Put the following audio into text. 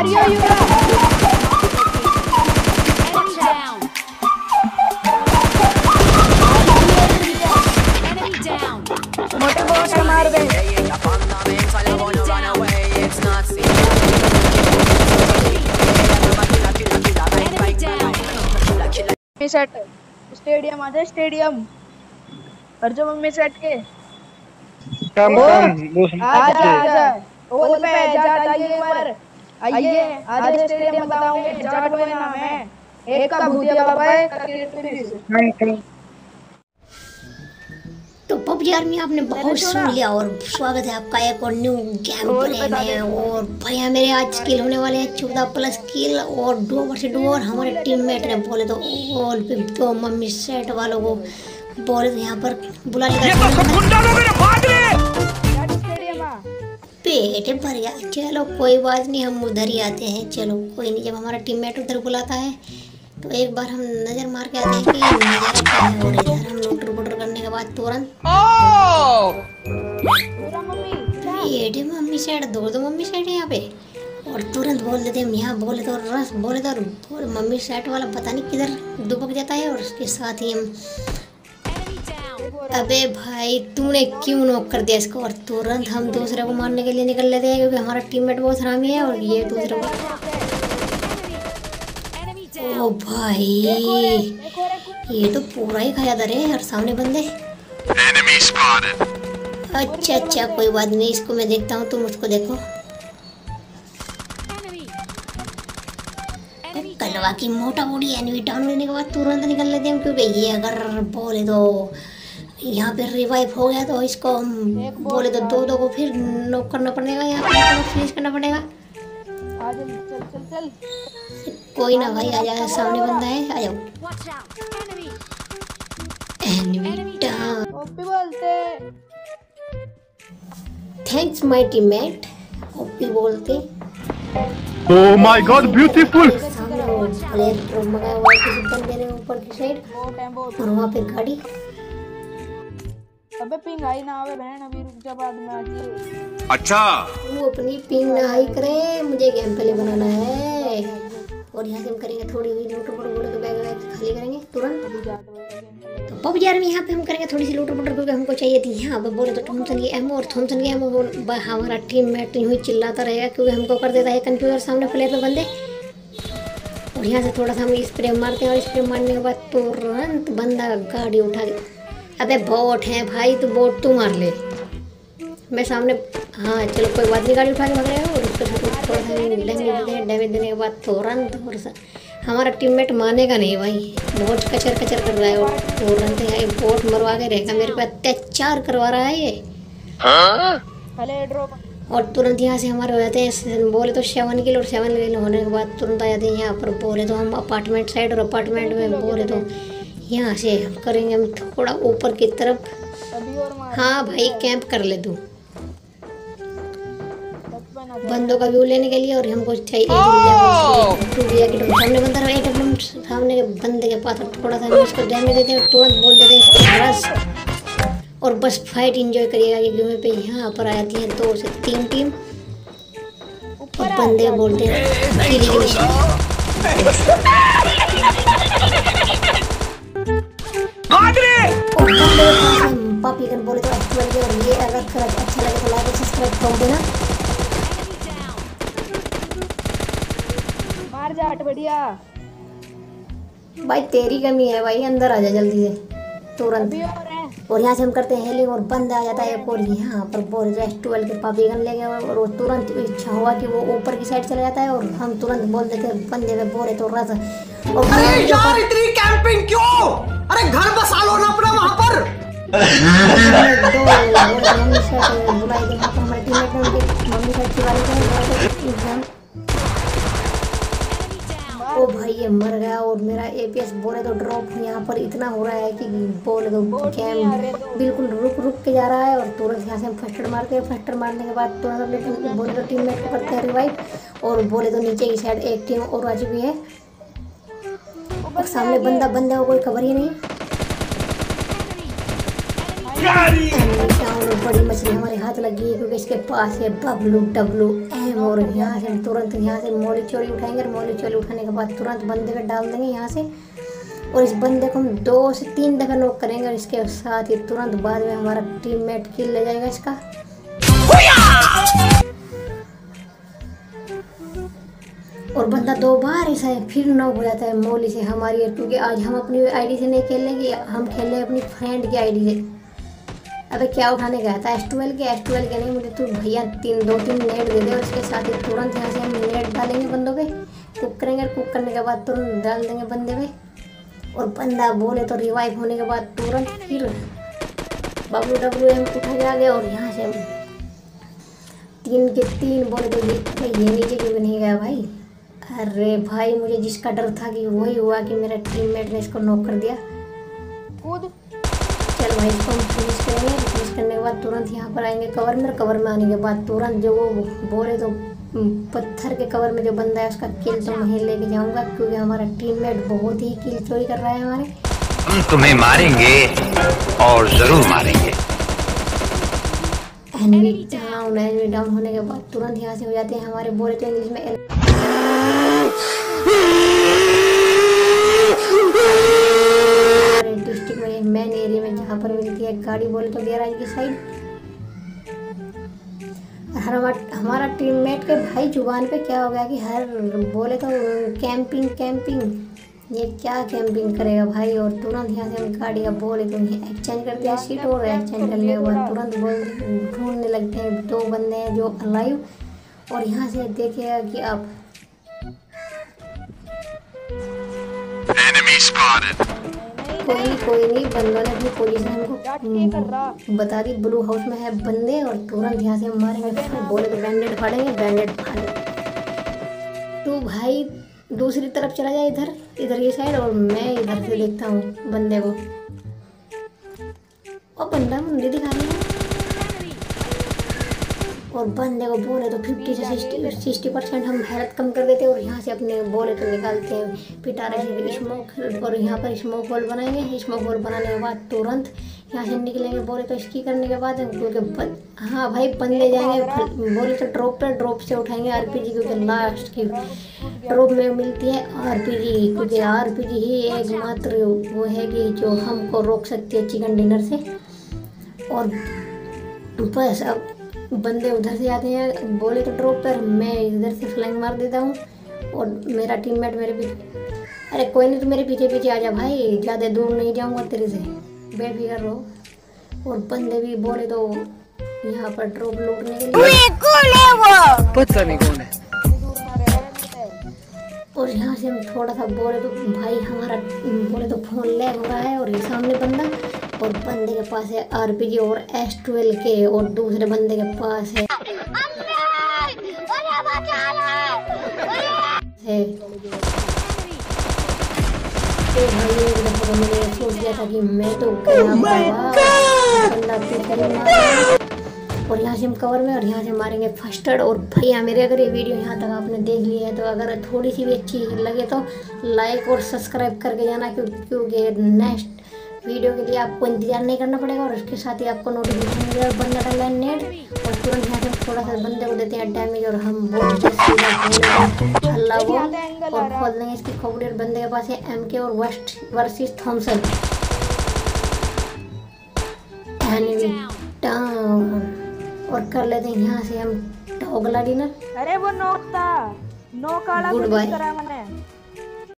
Mario युवा Enemy down. Enemy down. मोटे मोटे मार दे Enemy down. Mummy set stadium आ जाए स्टेडियम कर जो मम्मी सेट के. कम कम वो आजा आजा। ओल पे जा आइए एक बार आइए आजा स्टेडियम बताऊँगे जाट बोए नाम है एक का भूतिया बाबा है क्रिकेट तो पबजी आर्मी आपने बहुत सुन लिया और स्वागत है आपका एक और न्यू गेम प्ले में और भैया मेरे आज किल होने वाले हैं चौदह प्लस किल और दो वर्ष दो और हमारे टीममेट ने बोले तो ऑल पे तो मम्मी सेट वालों को बोले तो यहाँ पर बुला लिया स्टेडियम आ पेट भर गया चलो, कोई बात नहीं, हम उधर ही आते हैं चलो, कोई नहीं, जब हमारा टीममेट उधर बुलाता है तो एक बार हम नज़र मार के आते हैं कि नज़ारा हम लोटर वोटर करने के बाद तुरंत पूरा मम्मी मम्मी साइड दो दो मम्मी साइड है यहाँ पे और तुरंत बोल देते हम यहाँ बोले तो रस, बोले तो मम्मी साइड वाला पता नहीं किधर दुबक जाता है और उसके साथ ही हम. अबे भाई तूने क्यों नॉक कर दिया इसको? और तुरंत हम दूसरे को मारने के लिए निकल लेते हैं क्योंकि हमारा टीममेट बहुत हरामी है और ये दूसरे को ओ भाई ये तो पूरा ही खाया था रे और सामने बंदे। अच्छा अच्छा कोई बात नहीं इसको मैं देखता हूँ तुम उसको देखो। कलवा की मोटा बॉडी एनिमी डाउन होने के बाद तुरंत निकल लेते हैं क्योंकि ये अगर बोले तो यहाँ पे रिवाइव हो गया तो इसको हम बोले तो दो दो को फिर नॉक करना पड़ेगा यहाँ पे फिनिश करना पड़ेगा। चल चल चल चल। कोई ना भाई आ जाए सामने बंदा है आ जाओ। थैंक्स माय टीममेट ओपी बोलते। Oh my god, beautiful! सामने वो प्लेयर मंगाया हुआ है किसी बंदे ने ऊपर की साइड और वहाँ पे गाड़ी। अबे पिंग आई ना आवे बहन अभी रुक जा बाद में आती अच्छा। वो अपनी पिंग ना हाई करे मुझे गेम प्ले बनाना है। और यहाँ से हम करेंगे थोड़ी हुई लूटर पुटर बोले तो बैग वैग खाली करेंगे तुरंत। तो पब यार में यहाँ पे हम करेंगे थोड़ी सी लूटर पुटर क्योंकि हमको चाहिए थी। यहाँ पे बोले तो थॉमसन की एमओ और थॉमसन की एमओ हमारा टीम मेट यूँ ही चिल्लाता रहेगा क्योंकि हमको कर देता है कंफ्यूजर सामने प्लेयर पे बंदे। और यहाँ से थोड़ा सा हम स्प्रे मारते हैं और स्प्रे मारने के बाद तुरंत बंदा गाड़ी उठा के अबे बोट है भाई तो बोट तू मार ले। मैं सामने हाँ चलो कोई बात नहीं गाड़ी उठा के भाग रहे हो और उसके साथ थोड़ा सा डैमेज हैं डैमेज देने के बाद तुरंत थोड़ा सा। हमारा टीममेट मानेगा नहीं भाई बहुत कचर कचर कर रहा है और तुरंत यहाँ बोट मरवा के रहेगा मेरे पे अत्याचार करवा रहा है ये। और तुरंत यहाँ से हमारे हो जाते हैं बोले तो सेवन किलो और सेवन किलो होने के बाद तुरंत आ जाते हैं यहाँ पर बोले तो हम अपार्टमेंट साइड और अपार्टमेंट में बोले तो यहाँ से हम करेंगे हम थोड़ा ऊपर की तरफ़। अभी और मार हाँ भाई कैंप कर ले तू। बंदों का व्यू लेने के लिए और हमको चाहिए तुम सामने बंदा रहा एकदम सामने के बंदे के पास थोड़ा सा उसको डैमेज देते हैं तुरंत बोल देते हैं बस। और बस फाइट इंजॉय करिएगा कि गेम पे यहाँ पर आ जाती हैं दो से तीन टीम और बंदे बोलते हैं "किल किल और बंदे के पास हम गन बोले तो अच्छी लगे और ये अगर अच्छा लगे तो लाइक और सब्सक्राइब कर देना मार जाट बढ़िया। भाई तेरी कमी है भाई अंदर आ जा जल्दी से तुरंत। और है। और यहाँ से हम करते हैं हेलिंग और बंद आ जाता है एक और यहाँ पर बोल रेस्ट ट्वेल्व के पापी गन ले गए और वो तुरंत इच्छा हुआ कि वो ऊपर की साइड चला जाता है और हम तुरंत बोल देते हैं बंदे में बोरे तो रस। और अरे यार इतनी कैंपिंग क्यों? अरे घर बसा लो ना अपना वहाँ पर। ओ भाई, ये मर गया और मेरा एपीएस बोले तो ड्रॉप यहाँ पर इतना हो रहा है कि बोले गेम बिल्कुल रुक रुक के जा रहा है और तुरंत यहाँ से हम फस्टर मारते हैं। फस्टर मारने के बाद तुरंत अपने टीम बोले तो टीममेट को करते हैं रिवाइव और बोले तो नीचे की साइड एक टीम और आ चुकी है। और सामने बंदा बंदा को कोई खबर ही नहीं। बड़ी मछली हमारे हाथ लगी है क्योंकि इसके पास है बबलू डब्लू एम और यहाँ से तुरंत यहाँ से मोली चोली उठाएँगे और मोली चोरी उठाने के बाद तुरंत बंदे पे डाल देंगे यहाँ से। और इस बंदे को हम दो से तीन दफ़ा नोक करेंगे और इसके साथ ही तुरंत बाद में हमारा टीममेट किल ले जाएगा इसका। और बंदा दो बार ऐसा है फिर नॉक हो जाता है मोली से हमारी क्योंकि आज हम अपनी आईडी से नहीं खेल रहे हम खेल रहे अपनी फ्रेंड की आईडी से। अबे क्या उठाने गया था? एस ट्वेल्व के एस ट्वेल्व के नहीं, मुझे तू भैया तीन, दो, तीन नेट दे दे और उसके साथ ही तुरंत यहाँ से हम नेट डालेंगे बंदों पे। कुक करेंगे, कुक करने के बाद तुरंत डाल देंगे बंदे पे। और बंदा बोले तो रिवाइव होने के बाद तुरंत फिर बबलू डब्लू एम उठा गया और यहाँ से तीन के तीन बोले तो ये नीचे क्यों नहीं गया भाई? अरे भाई मुझे जिसका डर था कि वही हुआ कि मेरा टीममेट ने इसको नॉक कर दिया। कूद चल भाई इसको हम फिनिश करेंगे। फिनिश करने के बाद तुरंत यहाँ पर आएँगे कवर में कवर में आने के बाद तुरंत जो वो बोले तो पत्थर के कवर में जो बंदा है उसका किल तो वहीं लेके जाऊँगा क्योंकि हमारा टीममेट बहुत ही किल चोरी कर रहा है हमारे। हम तुम्हें मारेंगे और ज़रूर मारेंगे। एनवी डाउन एनवी डाउन होने के बाद तुरंत यहाँ से हो जाते हैं हमारे बोले तो इंग्लिश में डिस्ट्रिक्ट मेन एरिया में जहाँ पर मिलती है गाड़ी बोले तो गैराज की साइड। हमारा हमारा टीममेट के भाई ज़ुबान पे क्या हो गया कि हर बोले तो कैंपिंग कैंपिंग, ये क्या कैंपिंग करेगा भाई? और तुरंत यहाँ से हम गाड़ी का बोले तो एक्सचेंज करते हैं सीट और एक्सचेंज करने के बाद तुरंत बोल ढूँढने लगते हैं, दो बंदे हैं जो अलाइव और यहाँ से देखिएगा कि आप कोई नहीं कोई कोई नहीं बंदों ने अपनी पोजीशन हमको बता दी ब्लू हाउस में है बंदे और तुरंत यहाँ से हम मारेंगे बोले तो बैंडेड फाड़ेंगे बैंडेड फाड़े तो भाई दूसरी तरफ़ चला जाए इधर इधर ये साइड और मैं इधर से देखता हूँ बंदे को। और बंदा मुंडी दिखा रही है। और बंदे को बोले तो फिफ्टी से सिक्सटी परसेंट हम हेल्थ कम कर देते हैं और यहाँ से अपने बोले तो निकालते हैं। पिटारे से स्मोक और यहाँ पर स्मोक होल बनाएँगे। स्मोक होल बनाने के बाद तुरंत यहाँ से निकलेंगे बोले तो इसकी करने के बाद क्योंकि हाँ भाई बंदे जाएँगे बोले तो ड्रॉप पर ड्रॉप से उठाएँगे आरपीजी क्योंकि लास्ट की ड्रॉप में मिलती है आरपीजी क्योंकि आरपीजी ही एकमात्र वो है कि जो हमको रोक सकती है चिकन डिनर से। और बस अब बंदे उधर से आते हैं बोले तो ड्रॉप पर मैं इधर से फ्लैंग मार देता हूँ और मेरा टीममेट मेरे पीछे अरे कोई नहीं तो मेरे पीछे पीछे आ जा भाई ज़्यादा दूर नहीं जाऊँगा तेरे से बेफिक्र रहो। और बंदे भी बोले तो यहाँ पर ड्रॉप लूटने के लिए। पता नहीं कौन है। और यहाँ से हम थोड़ा सा बोले तो भाई हमारा बोले तो फ़ोन लैग हो रहा है और ये सामने बंदा और बंदे के पास है आरपीजी और एस ट्वेल्व के और दूसरे बंदे के पास है। तो भाई एक दफ़ा मैंने सोच लिया था कि मैं तो गया मारा। और यहाँ से हम कवर में और यहाँ से मारेंगे फर्स्टर्ड और भैया मेरे अगर ये वीडियो यहाँ तक आपने देख ली है तो अगर थोड़ी सी भी अच्छी लगे तो लाइक और सब्सक्राइब करके जाना क्यों क्योंकि नेक्स्ट वीडियो के लिए आपको इंतज़ार नहीं करना पड़ेगा और उसके साथ ही आपको नोटिफिकेशन मिलेगा बंदा डाला है नेट। और तुरंत यहाँ से थोड़ा सा बंदे को देते हैं डैमेज और हम बहुत हल्ला वो और खोल देंगे इसकी खोपड़ी और बंदे के पास है एम के और वेस्ट वर्सेस थॉमसन और कर लेते हैं यहाँ से हम टॉगला डिनर अरे वो नोक था। नोक वाला Good